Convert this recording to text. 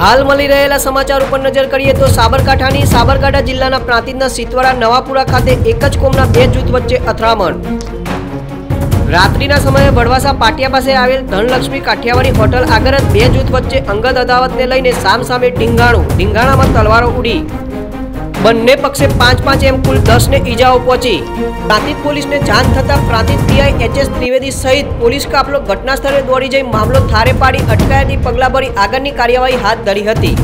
હાલ મળી રહેલા સમાચાર ઉપર નજર કરીએ તો સાબરકાંઠાની સાબરકાંઠા જિલ્લાના પ્રાંતિજના સિતવાડા નવાપુરા ખાતે એક જ કોમના બે જૂથ વચ્ચે અથડામણ. રાત્રિના સમયે વડવાસા પાટિયા પાસે આવેલ ધનલક્ષ્મી કાઠિયાવાડી હોટલ આગળ જ બે જૂથ વચ્ચે અંગત અદાવતને લઈને સામસામે ઢીંગાણું. ઢીંગાણામાં તલવારો ઉડી. બંને પક્ષે પાંચ પાંચ એમ કુલ દસ ને ઈજાઓ પહોંચી. પ્રાંતિજ પોલીસને જાણ થતાં Prantij PI H S Trivedi સહિત પોલીસ કાફલો ઘટના સ્થળે દોડી જઈ મામલો થારે પાડી અટકાયતી પગલાં ભરી આગળની કાર્યવાહી હાથ ધરી હતી.